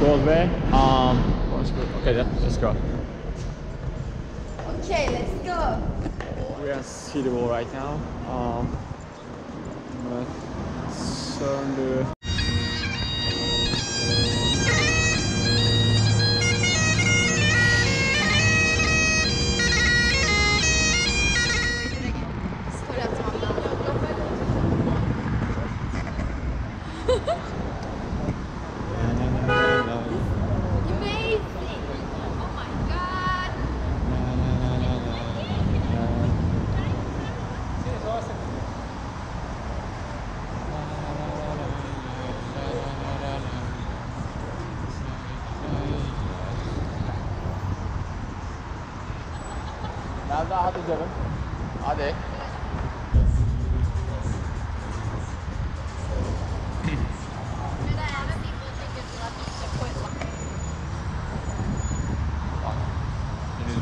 goes where? Um, okay, yeah, let's go. Okay, let's go. We are see the right now. Um, let's Nerede hadi canım. Hadi.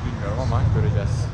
Bilmiyorum ama göreceğiz.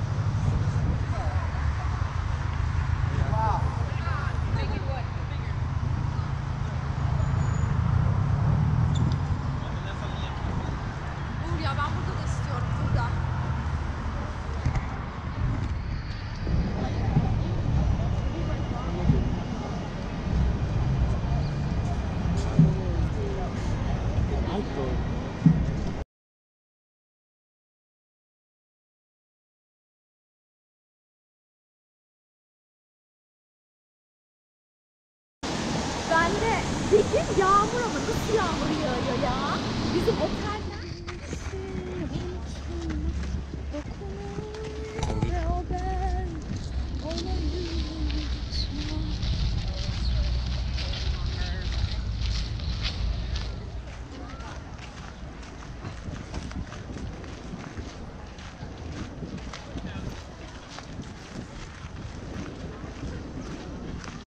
Dedim yağmur ama nasıl yağmur yağıyor ya? Bizim otel